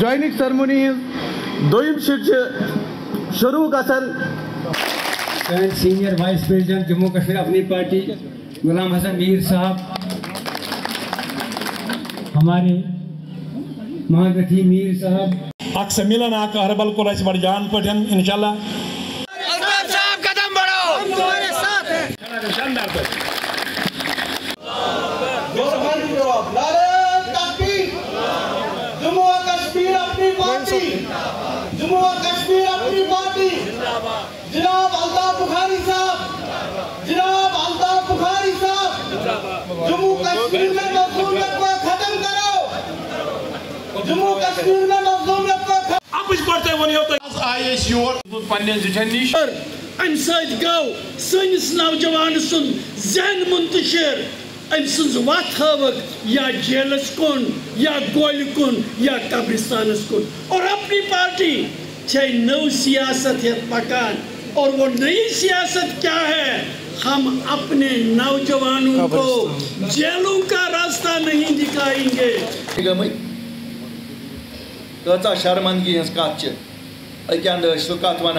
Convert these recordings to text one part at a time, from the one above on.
Joining ceremony is doim shit शुरू and senior vice president Jammu Kashmir Apni party Ghulam Hasan Mir साहब हमारे महागठी मीर साहब अख सम्मेलन अख अहरबल कोर बड़ जान पे इनशाला जम्मू कश्मीर अपनी पार्टी जम्मू कश्मीर अपनी पार्टी जनाब अल्ताफ बुखारी साहब जनाब अल्ताफ बुखारी साहब जम्मू कश्मीर में मजलूमियत को खत्म करो जम्मू कश्मीर में मजलूमियत को खत्म अप पड़ते वो आए योर पन्न जिठन नश अम सत गो सनिस नौजवान सुन जहन मुंतशिर अम सज वत हवक या जेलस कुन या गोल कुन या कब्रिस्तानस कुन और अपनी पार्टी छे नव सियासत है पकान और वो नई सियासत क्या है हम अपने नौजवानों को जेलों का रास्ता नहीं दिखाएँगे कचा शर्मंदगी हज कत अकंद सह कत वन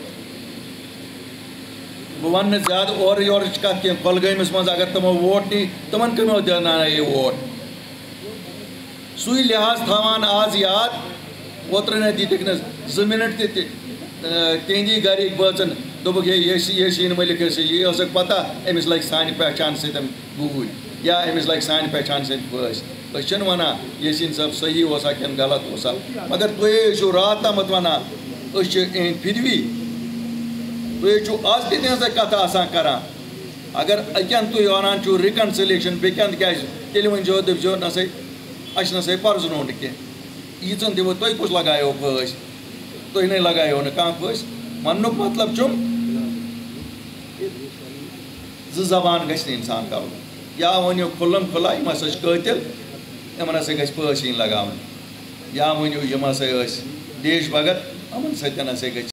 तम ना वन ज़्यादा और योर कलगमस मज अगर तमो वोट नी तमन कमो दिना ये वोट। सुई लिहाज थवान आज याद ओतर न दिख जो मिनट तहदी गर बचन दोपक ये यशीन मलिक यह पता अमिस लग सान पहचान गूर या अमिस लग सान पहचान बस। अन वन यशीन सब सही ओसा कि गलत ओसा मगर तुम रात तमत वन अहद फिरवी तुम आज तहस कथ करान अगर अकन तुम वन रिकनसिलेशन बेकन क्या वो दपो ना अस ना पर्जन यीचन दिवो तुम कुछ लगायो फस तुम नहीं लगायो ना कह फस वन मतलब चुम। जबान गि इंसान कर या वनो खुलन खुला यम हसा कतिल यमन हसा गि इन लगान या वनो यम हसा देश भगत हसा गि